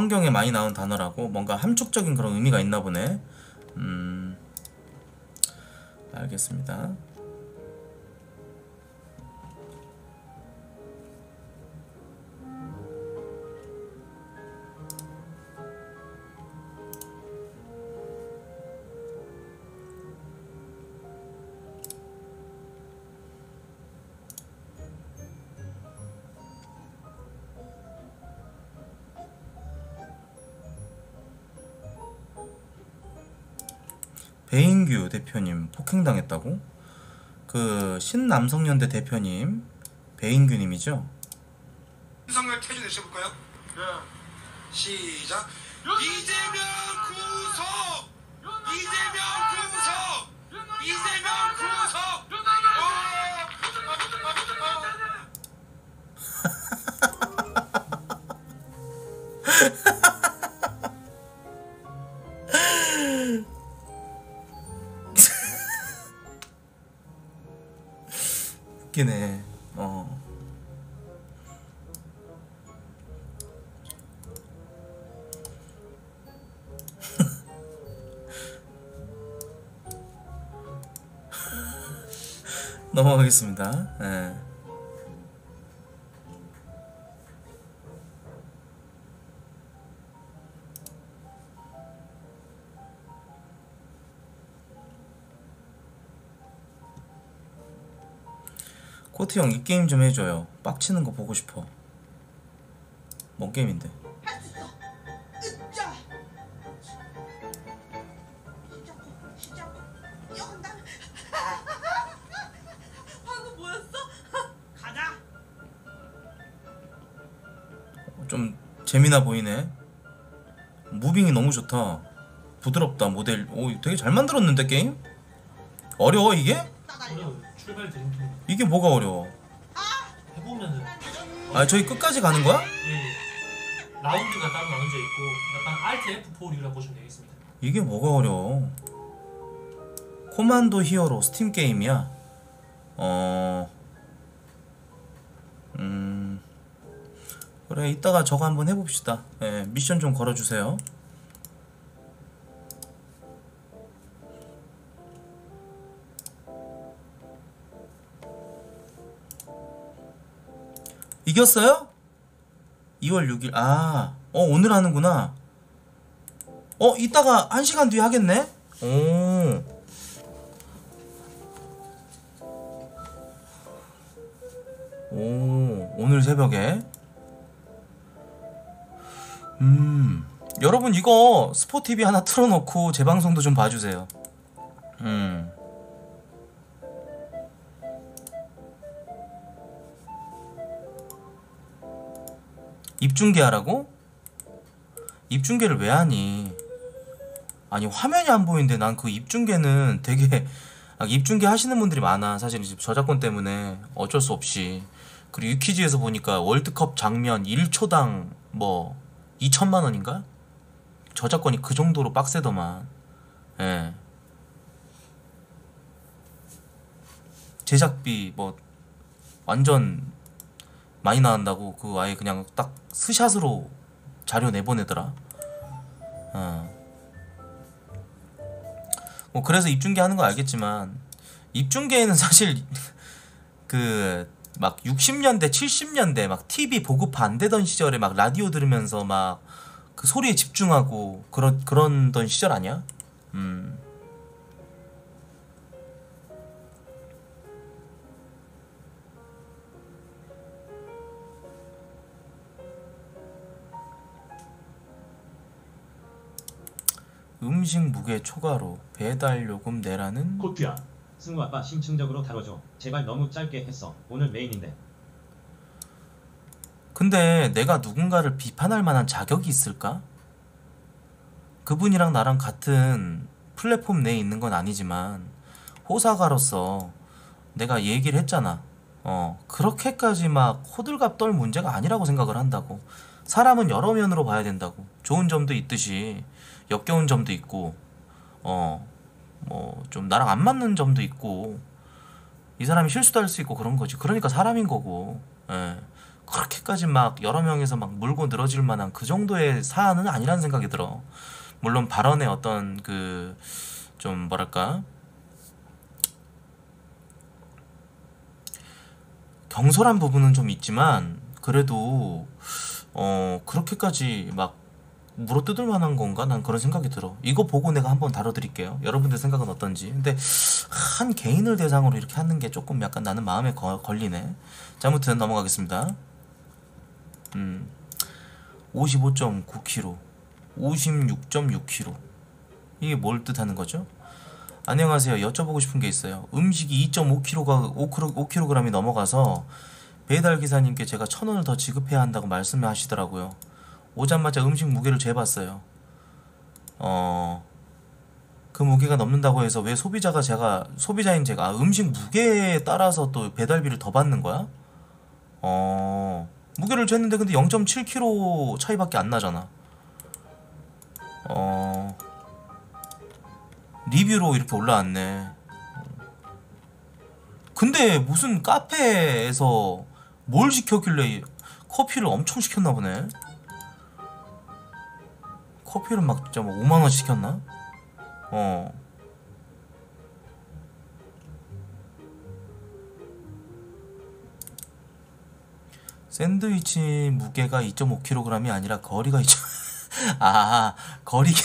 S1: 성경에 많이 나온 단어라고 뭔가 함축적인 그런 의미가 있나 보네. 음 알겠습니다 배인규 대표님 폭행당했다고? 그 신남성연대 대표님 배인규님이죠?
S5: 윤석열 태준 내셔볼까요? 네. 시작. 이재명 구속! 이재명 구속! 이재명 구속!
S1: 웃기네 어 넘어가겠습니다. 예. 코트 형 이 게임 좀 해줘요. 빡치는 거 보고 싶어. 뭔 게임인데? 좀 재미나 보이네. 무빙이 너무 좋다. 부드럽다 모델. 오 되게 잘 만들었는데 게임? 어려워 이게? 이게 뭐가 어려워? 아 저희 끝까지 가는 거야?
S6: 예, 라운드가 따로 나눠져 있고 약간 Alt F4류라 보시면 되겠습니다.
S1: 이게 뭐가 어려워? 코만도 히어로 스팀 게임이야. 어. 음. 그래 이따가 저거 한번 해봅시다. 예, 미션 좀 걸어주세요. 이겼어요? 2월 6일. 아, 어 오늘 하는구나. 어 이따가 1 시간 뒤에 하겠네. 오. 오 오늘 새벽에. 음 여러분 이거 스포 TV 하나 틀어놓고 제 방송도 좀 봐주세요. 음. 입중계 하라고? 입중계를 왜 하니? 아니 화면이 안 보이는데 난 그 입중계는 되게 아, 입중계 하시는 분들이 많아 사실 저작권 때문에 어쩔 수 없이 그리고 유퀴즈에서 보니까 월드컵 장면 1초당 뭐 2천만 원인가? 저작권이 그 정도로 빡세더만 예 제작비 뭐 완전 많이 나간다고 그 아예 그냥 딱 스샷으로 자료 내보내더라. 어. 뭐 그래서 입중계 하는 거 알겠지만 입중계에는 사실 그 막 60년대 70년대 막 TV 보급화 안 되던 시절에 막 라디오 들으면서 막 그 소리에 집중하고 그런 그런던 시절 아니야? 음. 음식 무게 초과로 배달 요금 내라는
S2: 코트야. 승우 아빠 심층적으로 다뤄줘. 제발 너무 짧게 했어. 오늘 메인인데.
S1: 근데 내가 누군가를 비판할 만한 자격이 있을까? 그분이랑 나랑 같은 플랫폼 내에 있는 건 아니지만 호사가로서 내가 얘기를 했잖아. 어, 그렇게까지 막 호들갑 떨 문제가 아니라고 생각을 한다고. 사람은 여러 면으로 봐야 된다고. 좋은 점도 있듯이 역겨운 점도 있고, 어, 뭐 좀 나랑 안 맞는 점도 있고, 이 사람이 실수도 할 수 있고 그런 거지. 그러니까 사람인 거고. 예. 그렇게까지 막 여러 명에서 막 물고 늘어질 만한 그 정도의 사안은 아니라는 생각이 들어. 물론 발언의 어떤 그 좀 뭐랄까 경솔한 부분은 좀 있지만 그래도 어 그렇게까지 막 물어 뜯을 만한 건가? 난 그런 생각이 들어. 이거 보고 내가 한번 다뤄드릴게요. 여러분들 생각은 어떤지. 근데 한 개인을 대상으로 이렇게 하는 게 조금 약간 나는 마음에 거- 걸리네. 자, 아무튼 넘어가겠습니다. 음, 55.9kg, 56.6kg. 이게 뭘 뜻하는 거죠? 안녕하세요. 여쭤보고 싶은 게 있어요. 음식이 2.5kg가 5kg이 넘어가서 배달 기사님께 제가 천 원을 더 지급해야 한다고 말씀하시더라고요. 오자마자 음식 무게를 재봤어요. 어, 그 무게가 넘는다고 해서 왜 소비자가 제가 소비자인 제가 아, 음식 무게에 따라서 또 배달비를 더 받는 거야? 어, 무게를 쟀는데 근데 0.7kg 차이밖에 안 나잖아. 어, 리뷰로 이렇게 올라왔네. 근데 무슨 카페에서 뭘 시켰길래 커피를 엄청 시켰나 보네. 커피를 막 진짜 뭐 5만 원 시켰나? 어. 샌드위치 무게가 2.5kg이 아니라 거리가 2. 아, 거리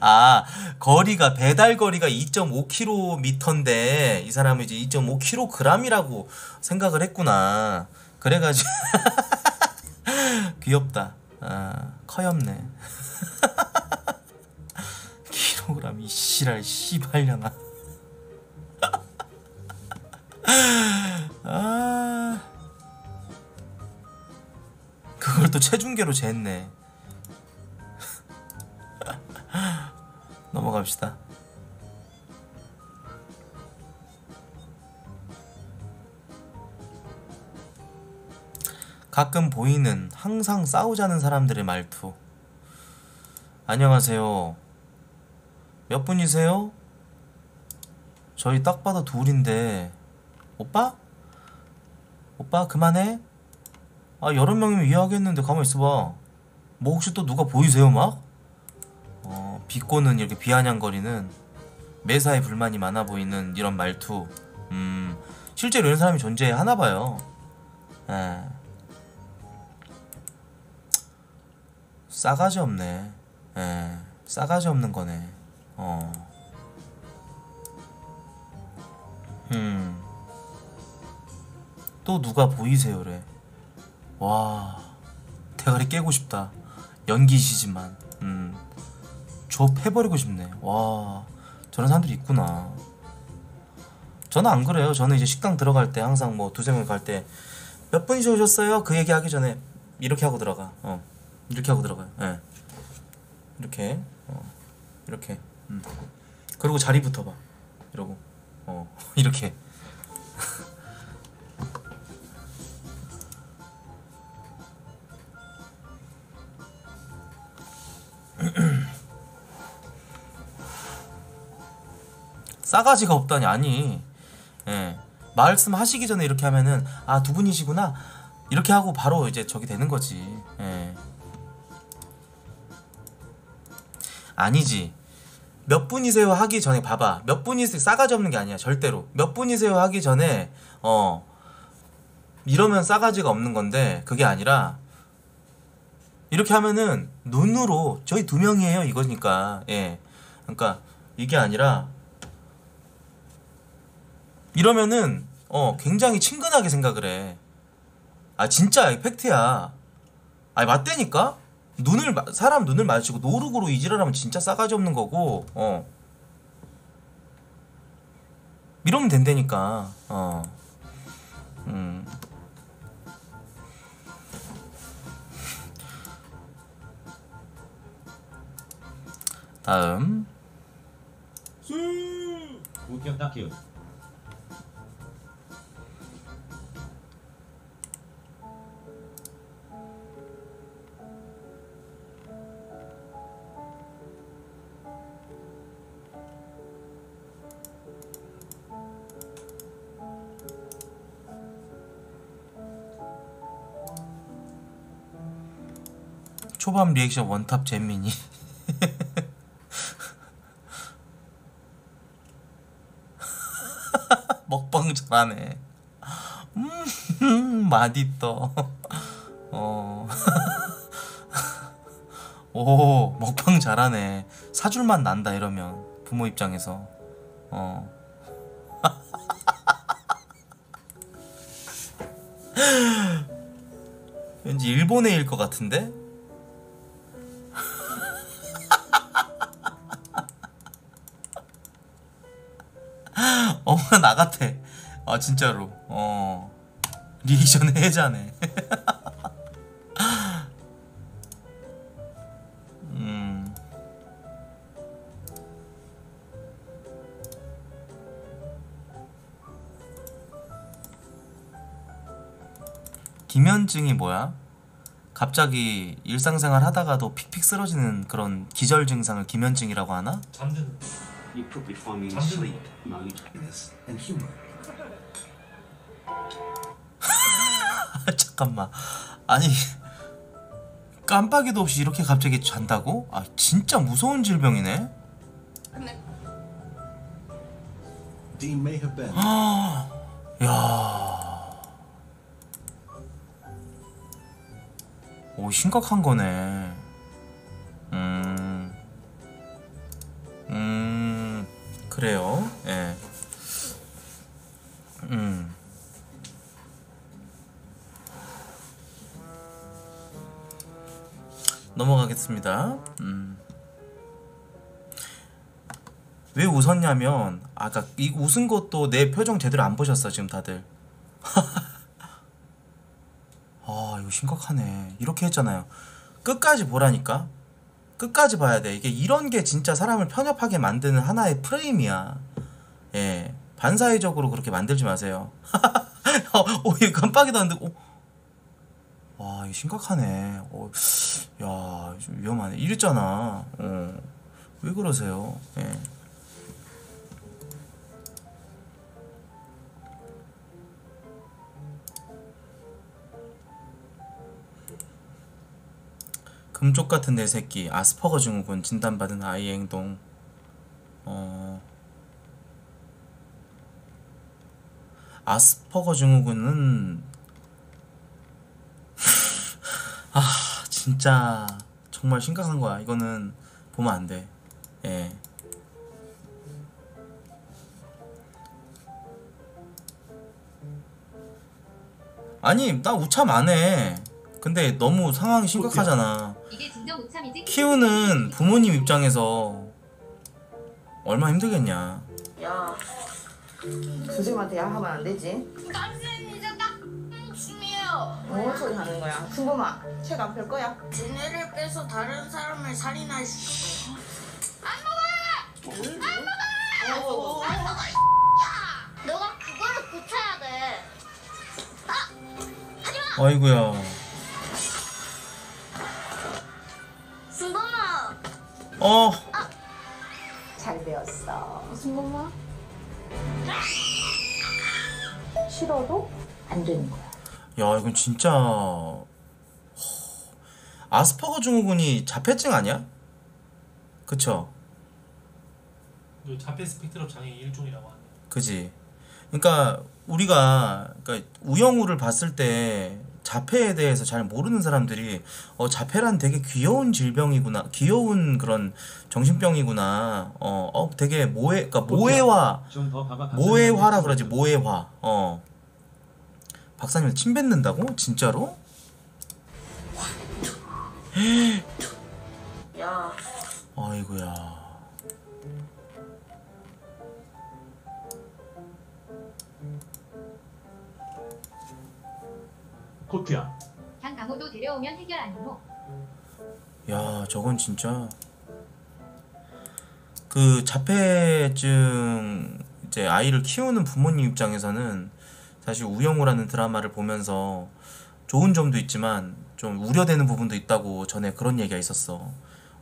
S1: 아, 거리가 배달 거리가 2.5km인데 이 사람은 이제 2.5kg이라고 생각을 했구나. 그래 가지고 귀엽다. 아, 커엽네. 킬로그램 이 씨랄 씨발려나. 아, 그걸 또 체중계로 쟀네. 넘어갑시다. 가끔 보이는 항상 싸우자는 사람들의 말투. 안녕하세요. 몇 분이세요? 저희 딱 봐도 둘인데 오빠? 오빠 그만해? 아 여러 명이면 이해하겠는데 가만 있어봐. 뭐 혹시 또 누가 보이세요 막? 어, 비꼬는 이렇게 비아냥거리는 매사에 불만이 많아 보이는 이런 말투. 음, 실제로 이런 사람이 존재하나 봐요. 예. 싸가지 없네. 예. 싸가지 없는 거네. 어. 음. 또 누가 보이세요래. 와. 대가리 깨고 싶다. 연기시지만. 음. 저 패버리고 싶네. 와, 저런 사람들이 있구나. 저는 안 그래요. 저는 이제 식당 들어갈 때 항상 뭐 두세 명 갈 때 몇 분이서 오셨어요? 그 얘기 하기 전에 이렇게 하고 들어가. 어. 이렇게 하고 들어가요. 예. 이렇게. 어. 이렇게. 음. 그리고 자리 붙어봐. 이러고. 어. 이렇게. 싸가지가 없다니 아니 예 말씀하시기 전에 이렇게 하면은 아 두 분이시구나 이렇게 하고 바로 이제 저기 되는 거지 아니지. 몇 분이세요 하기 전에 봐봐. 몇 분이세요? 싸가지 없는 게 아니야 절대로. 몇 분이세요 하기 전에 어 이러면 싸가지가 없는 건데 그게 아니라 이렇게 하면은 눈으로 저희 두 명이에요 이거니까. 예. 그러니까 이게 아니라 이러면은 어 굉장히 친근하게 생각을 해. 아 진짜 이 팩트야. 아니 맞대니까 눈을 마- 사람 눈을 마주치고 노룩으로 이지랄하면 진짜 싸가지 없는 거고 어 이러면 된다니까 어 음. 다음
S2: 웃겼다 키읔.
S1: 초밥 리액션 원탑 잼민이. 먹방 잘하네. 음 맛있어. 어. 오 먹방 잘하네. 사줄 맛 난다 이러면. 부모 입장에서. 어. 왠지 일본의 일것 같은데 같아. 아 진짜로. 어 리액션 해자네. 음. 기면증이 뭐야? 갑자기 일상생활 하다가도 픽픽 쓰러지는 그런 기절 증상을 기면증이라고 하나?
S6: 잠드는
S4: You probably find me in sleep
S6: 거.
S4: mode.
S7: and humor.
S1: 잠깐만. 아니 깜빡이도 없이 이렇게 갑자기 잔다고? 아 진짜 무서운 질병이네.
S7: Dean may have been
S1: 야. 오 심각한 거네. 넘어가겠습니다. 음. 왜 웃었냐면 아까 이 웃은 것도 내 표정 제대로 안 보셨어 지금 다들. 아 이거 심각하네. 이렇게 했잖아요. 끝까지 보라니까. 끝까지 봐야 돼. 이게 이런 게 진짜 사람을 편협하게 만드는 하나의 프레임이야. 예. 반사회적으로 그렇게 만들지 마세요. 어, 어, 이거 깜빡이도 안 듣고. 와, 이거 심각하네. 어, 야, 좀 위험하네. 이랬잖아. 어. 왜 그러세요? 예. 금쪽 같은 내 새끼 아스퍼거 증후군 진단받은 아이의 행동 어 아스퍼거 증후군은 아 진짜 정말 심각한 거야 이거는 보면 안 돼 예 아니 나 우참 안 해 근데 너무 상황이 심각하잖아
S3: 이게 진정 우참이지?
S1: 키우는 부모님 입장에서 얼마나 힘들겠냐.
S8: 야, 선생님한테 야 하면 안 되지.
S9: 여보세요. 뭔 소리 하는 거야? 승범아, 책 안 펼 거야?
S4: 지네를 빼서 다른 사람을 살인할 수 있어.
S8: 너가 그거를 고쳐야 돼.
S1: 아이구야.
S8: 승범아.
S1: 어,
S9: 잘 배웠어. 승범아. 싫어도 안 되는 거야.
S1: 야 이건 진짜 허, 아스퍼거 증후군이 자폐증 아니야? 그쵸?
S6: 그 자폐 스펙트럼 장애 일종이라고 하네.
S1: 그지. 그러니까 우리가 그러니까 우영우를 봤을 때 자폐에 대해서 잘 모르는 사람들이 어 자폐란 되게 귀여운 질병이구나, 귀여운 그런 정신병이구나. 어, 어 되게 모해, 그러니까 모해화,
S2: 좀더 봐봐.
S1: 모해화라 그러지 모해화. 어. 박사님 침 뱉는다고? 진짜로?
S4: 야,
S1: 아이고야.
S2: 코트야.
S3: 강 강호도 데려오면 해결 아니노.
S1: 야, 저건 진짜 그 자폐증 이제 아이를 키우는 부모님 입장에서는 사실 우영우라는 드라마를 보면서 좋은 점도 있지만 좀 우려되는 부분도 있다고 전에 그런 얘기가 있었어.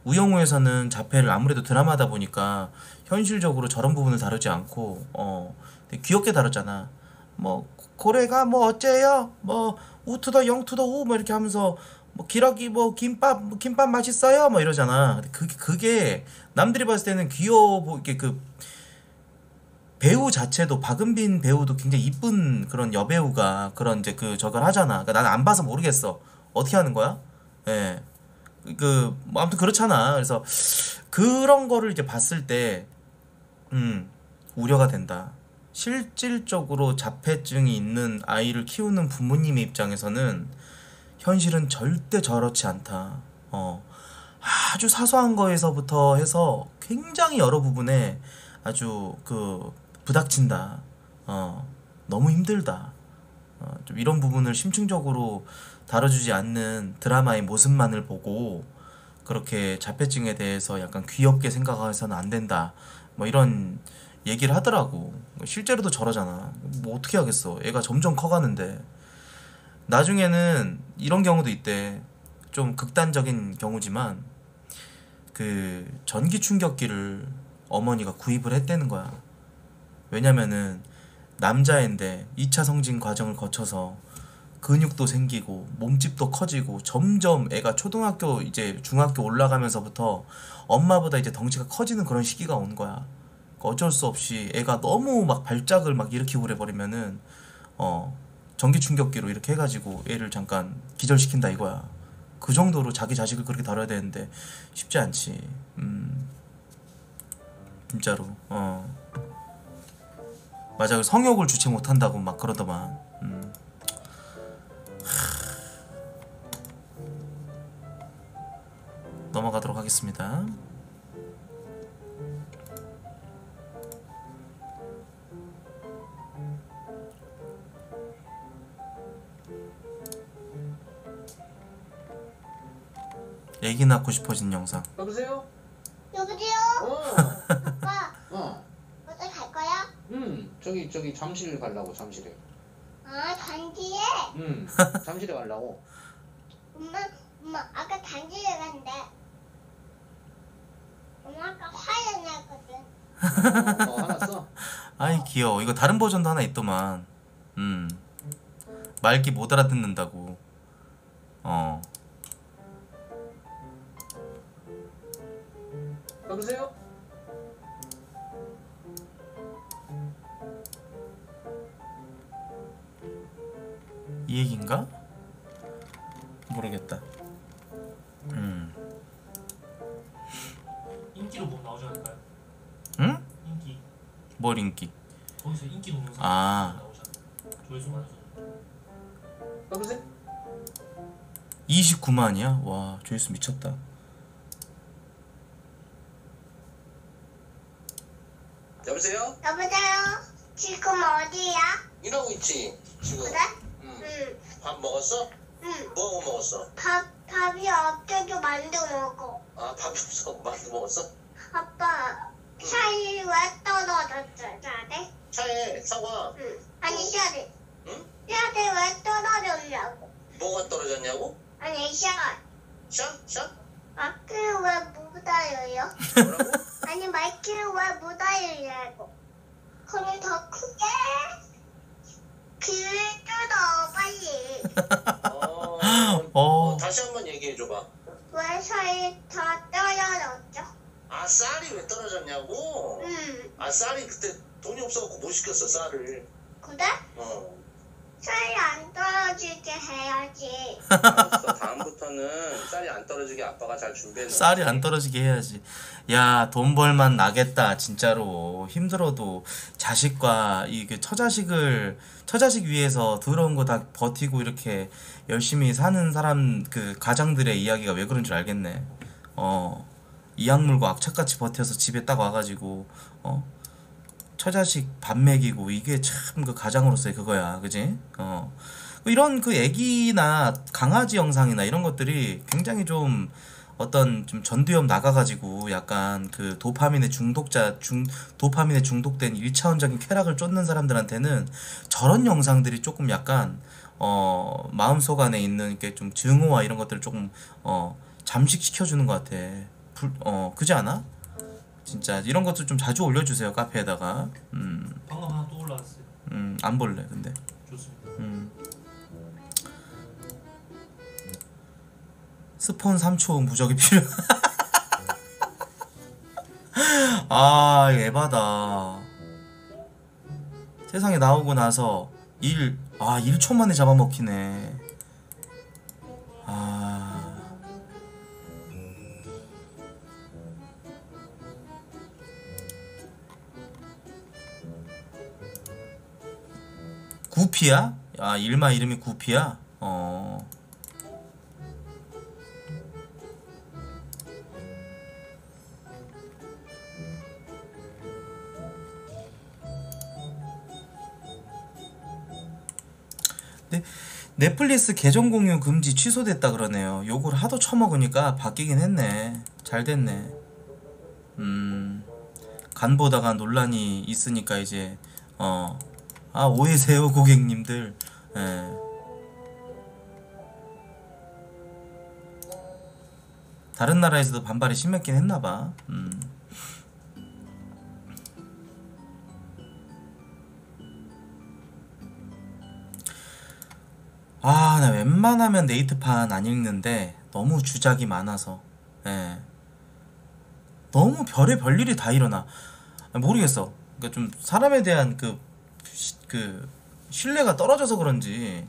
S1: 우영우에서는 자폐를 아무래도 드라마다 보니까 현실적으로 저런 부분을 다루지 않고 어 귀엽게 다뤘잖아. 뭐 고래가 뭐 어째요? 뭐 우투더 영투더 우뭐 이렇게 하면서 뭐 기러기 뭐 김밥 뭐 김밥 맛있어요? 뭐 이러잖아. 그게 그게 남들이 봤을 때는 귀여워 보이게 그 배우 자체도 박은빈 배우도 굉장히 이쁜 그런 여배우가 그런 이제 그 저걸 하잖아. 그러니까 나는 안 봐서 모르겠어. 어떻게 하는 거야? 예. 그, 뭐, 아무튼 그렇잖아. 그래서 그런 거를 이제 봤을 때, 음, 우려가 된다. 실질적으로 자폐증이 있는 아이를 키우는 부모님의 입장에서는 현실은 절대 저렇지 않다. 어, 아주 사소한 거에서부터 해서 굉장히 여러 부분에 아주 그 부닥친다. 어, 너무 힘들다. 어, 좀 이런 부분을 심층적으로 다뤄주지 않는 드라마의 모습만을 보고 그렇게 자폐증에 대해서 약간 귀엽게 생각해서는 안 된다. 뭐 이런 얘기를 하더라고. 실제로도 저러잖아. 뭐 어떻게 하겠어. 애가 점점 커가는데. 나중에는 이런 경우도 있대. 좀 극단적인 경우지만 그 전기 충격기를 어머니가 구입을 했다는 거야. 왜냐면은 남자인데 2차 성징 과정을 거쳐서 근육도 생기고 몸집도 커지고 점점 애가 초등학교 이제 중학교 올라가면서부터 엄마보다 이제 덩치가 커지는 그런 시기가 온 거야. 그러니까 어쩔 수 없이 애가 너무 막 발작을 막 일으키고 그래 버리면은 어 전기 충격기로 이렇게 해가지고 애를 잠깐 기절시킨다 이거야. 그 정도로 자기 자식을 그렇게 다뤄야 되는데 쉽지 않지. 음 진짜로 어 맞아 성욕을 주체 못한다고 막 그러더만. 음. 넘어가도록 하겠습니다. 애기 낳고 싶어진 영상.
S10: 여보세요?
S8: 여보세요?
S10: 어,
S8: 오빠,
S10: 어, 음, 저기 저기 잠실 가려고 잠실에.
S8: 아, 단지에?
S10: 음, 잠실에 가려고.
S8: 엄마, 엄마, 아까 단지에 간대. 엄마 아까 화를 냈거든.
S10: 어, 어?
S1: 아이 귀여워. 이거 다른 버전도 하나 있더만. 음. 말기 못 알아듣는다고. 어.
S10: 여보세요?
S1: 이 얘기인가? 모르겠다. 음.
S6: 인기로 뭐 나오지 않을까요?
S1: 응?
S6: 인기.
S1: 뭘 인기?
S6: 거기서 인기 동영상
S1: 아.
S6: 나오잖아요. 조회수 많아서.
S10: 여보세요?
S1: 29만이야? 와, 조회수 미쳤다.
S10: 여보세요?
S8: 여보세요? 지금 어디야?
S10: 일하고 있지 지금.
S8: 그래?
S10: 음.
S8: 응.
S11: 밥 먹었어?
S8: 응.
S11: 뭐 먹었어?
S8: 밥, 밥이 없어도 만두 먹어.
S11: 아 밥이 없어 만두 먹었어?
S8: 아빠, 샤이 왜 떨어졌어, 나래?
S11: 차에 사과
S8: 응. 아니, 샤이.
S11: 응?
S8: 샤이 왜 떨어졌냐고.
S11: 뭐가 떨어졌냐고?
S8: 아니, 샤이.
S11: 샤? 샤?
S8: 마이크를 왜못 알려요?
S11: 뭐라고?
S8: 아니, 마이크를 왜못 알려냐고. 그럼 더 크게. 귀를 뜯어, 빨리.
S11: 어,
S1: 어.
S11: 어, 다시 한번 얘기해 줘봐.
S8: 왜 샤이 다 떨어졌죠?
S11: 아 쌀이 왜 떨어졌냐고?
S8: 응.
S11: 아 쌀이 그때 돈이 없어갖고 못 시켰어 쌀을.
S8: 그래?
S11: 어.
S8: 샤이 안 떨어지게 해야지.
S11: 알았어. 다음부터는 쌀이 안 떨어지게 아빠가 잘 준비해.
S1: 쌀이 안 떨어지게 해야지. 야, 돈 벌만 나겠다, 진짜로. 힘들어도 자식과 이그 처자식을, 처자식 위해서 더러운 거 다 버티고 이렇게 열심히 사는 사람, 그 가장들의 이야기가 왜 그런 줄 알겠네. 어, 이악 물고 악착같이 버텨서 집에 딱 와가지고, 어, 처자식 밥 먹이고, 이게 참 그 가장으로서의 그거야. 그지? 어. 이런 그 애기나 강아지 영상이나 이런 것들이 굉장히 좀 어떤 좀 전두엽 나가가지고 약간 그 도파민의 중독자 중 도파민에 중독된 일차원적인 쾌락을 쫓는 사람들한테는 저런 영상들이 조금 약간 어 마음속 안에 있는 이렇게 좀 증오와 이런 것들을 조금 어 잠식시켜 주는 것 같아. 불, 어 그지 않아? 진짜 이런 것도 좀 자주 올려주세요 카페에다가. 음,
S6: 방금 하나 또 올라왔어요.
S1: 음, 안 볼래 근데.
S6: 좋습니다.
S1: 스폰 3초 무적이 필요. 아, 에바다. 세상에 나오고 나서 1, 아, 1초 만에 잡아먹히네. 아. 구피야? 아, 일마 이름이 구피야? 어. 네, 넷플릭스 계정 공유 금지 취소됐다 그러네요. 요걸 하도 처먹으니까 바뀌긴 했네. 잘 됐네. 음, 간 보다가 논란이 있으니까 이제 어, 아 오해세요 고객님들. 예. 다른 나라에서도 반발이 심했긴 했나봐. 음. 아, 나 웬만하면 네이트판 안 읽는데 너무 주작이 많아서. 예. 너무 별의 별일이 다 일어나. 아, 모르겠어. 그러니까 좀 사람에 대한 그, 시- 그 신뢰가 떨어져서 그런지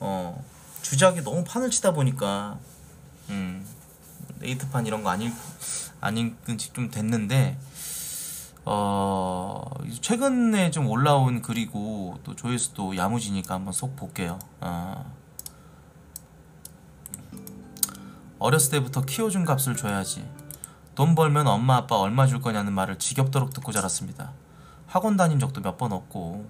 S1: 어 주작이 너무 판을 치다 보니까 음 네이트판 이런 거 안 읽, 안 읽은 지 좀 됐는데 어 최근에 좀 올라온 글이고 또 조회수도 야무지니까 한번 속 볼게요. 어. 어렸을 때부터 키워준 값을 줘야지. 돈 벌면 엄마 아빠 얼마 줄 거냐는 말을 지겹도록 듣고 자랐습니다. 학원 다닌 적도 몇 번 없고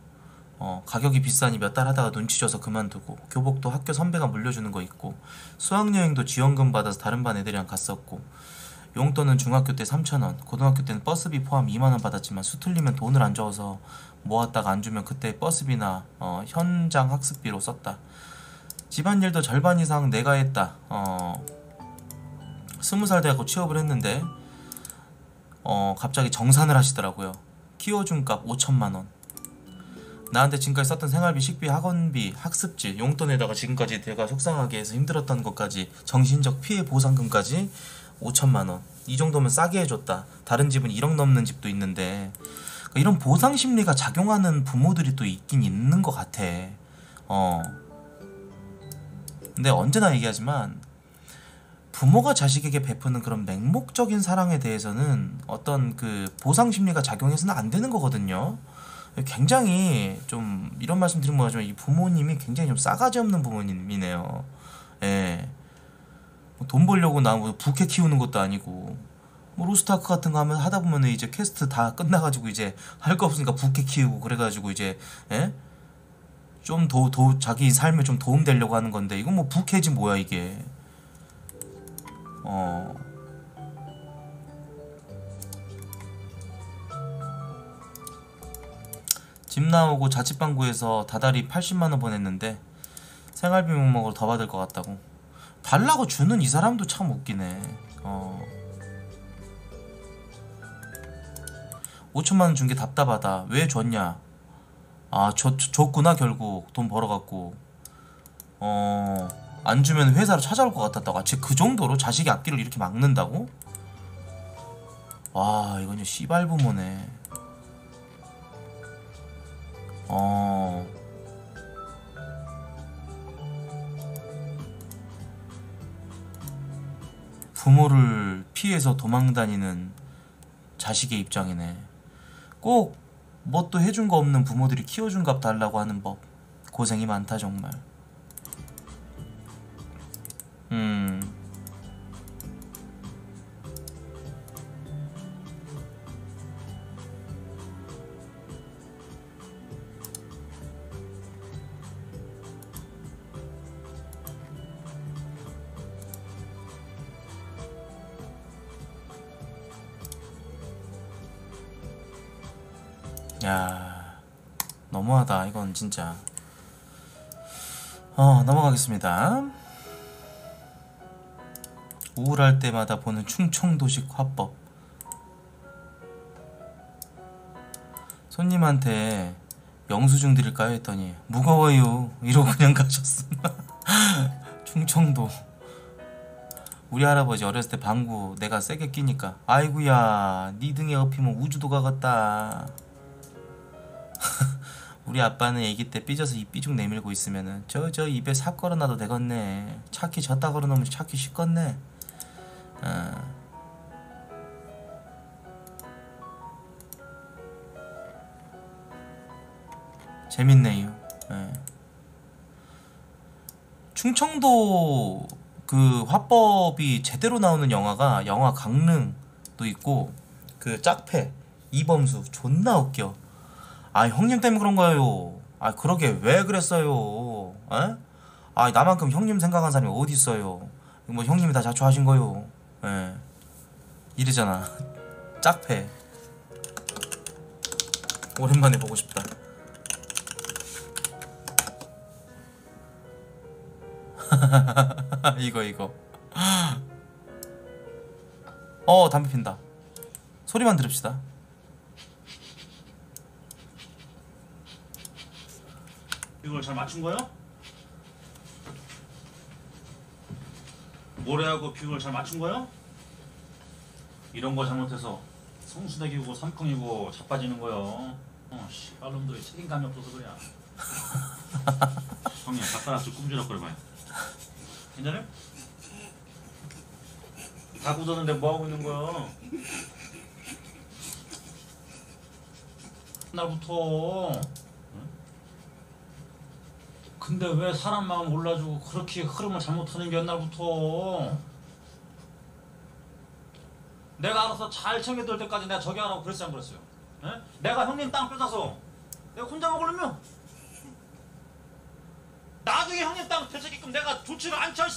S1: 어, 가격이 비싸니 몇 달 하다가 눈치 줘서 그만두고 교복도 학교 선배가 물려주는 거 있고 수학여행도 지원금 받아서 다른 반 애들이랑 갔었고 용돈은 중학교 때 3,000원, 고등학교 때는 버스비 포함 2만원 받았지만 수 틀리면 돈을 안 줘서 모았다가 안 주면 그때 버스비나 어, 현장 학습비로 썼다. 집안일도 절반 이상 내가 했다. 어, 스무 살 돼갖고 취업을 했는데 어, 갑자기 정산을 하시더라고요. 키워준 값 5천만 원. 나한테 지금까지 썼던 생활비, 식비, 학원비, 학습지, 용돈에다가 지금까지 내가 속상하게 해서 힘들었던 것까지 정신적 피해 보상금까지 5천만 원. 이 정도면 싸게 해줬다. 다른 집은 1억 넘는 집도 있는데 그러니까 이런 보상 심리가 작용하는 부모들이 또 있긴 있는 것 같아. 어. 근데 언제나 얘기하지만 부모가 자식에게 베푸는 그런 맹목적인 사랑에 대해서는 어떤 그 보상 심리가 작용해서는 안 되는 거거든요. 굉장히 좀 이런 말씀 드리면 뭐하지만 이 부모님이 굉장히 좀 싸가지 없는 부모님이네요. 예. 뭐돈 벌려고 나뭐 부캐 키우는 것도 아니고 뭐 로스트아크 같은 거 하면 하다 보면 이제 퀘스트 다 끝나가지고 이제 할 거 없으니까 부캐 키우고 그래가지고 이제 예? 좀 도, 도 자기 삶에 좀 도움 되려고 하는 건데 이건 뭐 부캐지 뭐야 이게. 어. 집 나오고 자취방 구해서 다달이 80만원 보냈는데 생활비 명목으로 더 받을 것 같다고 달라고 주는 이 사람도 참 웃기네. 어. 5천만원 준 게 답답하다. 왜 줬냐? 아 줬, 줬구나 결국. 돈 벌어갖고. 어. 안 주면 회사로 찾아올 것 같았다고. 아, 그 정도로 자식이 앞길을 이렇게 막는다고? 와 이건 씨발 부모네. 어 부모를 피해서 도망다니는 자식의 입장이네. 꼭 뭐 또 해준 거 없는 부모들이 키워준 값 달라고 하는 법 고생이 많다 정말. 음 진짜. 어 넘어가겠습니다. 우울할 때마다 보는 충청도식 화법. 손님한테 영수증 드릴까요? 했더니 무거워요. 이러고 그냥 가셨음 충청도. 우리 할아버지 어렸을 때 방구 내가 세게 끼니까 아이구야 니 등에 업히면 우주도 가겠다 우리 아빠는 애기 때 삐져서 입 삐죽 내밀고 있으면은 저 저 입에 삽 걸어놔도 되겠네 차키 졌다 걸어놓으면 차키 쉽겠네 어. 재밌네요 예. 충청도 그 화법이 제대로 나오는 영화가 영화 강릉도 있고 그 짝패 이범수 존나 웃겨 아 형님 때문에 그런 거예요. 아 그러게 왜 그랬어요? 에? 아 나만큼 형님 생각한 사람이 어디 있어요? 뭐 형님이 다 자초하신 거요. 예. 이러잖아. 짝패. 오랜만에 보고 싶다. 이거 이거. 어 담배 핀다. 소리만 들읍시다.
S12: 이걸 잘 맞춘 거야? 모래하고 비율을 잘 맞춘 거야? 이런 거 잘못해서 성수대기고 삼콩이고 자빠지는 거요. 어, 씨발놈들이 책임감이 없어서 그래. 형님, 젓가락 좀 꿈지럭거려봐요. 괜찮아요? 다 굳었는데 뭐 하고 있는 거야? 날부터 근데 왜 사람 마음 몰라주고 그렇게 흐름을 잘못하는 게 옛날부터 내가 알아서 잘 챙겨둘 때까지 내가 저기 하라고 그랬지 안 그랬어요? 에? 내가 형님 땅 뺏어서 내가 혼자 먹으려면 나중에 형님 땅 뺏어게끔 내가 좋지를 않지 않을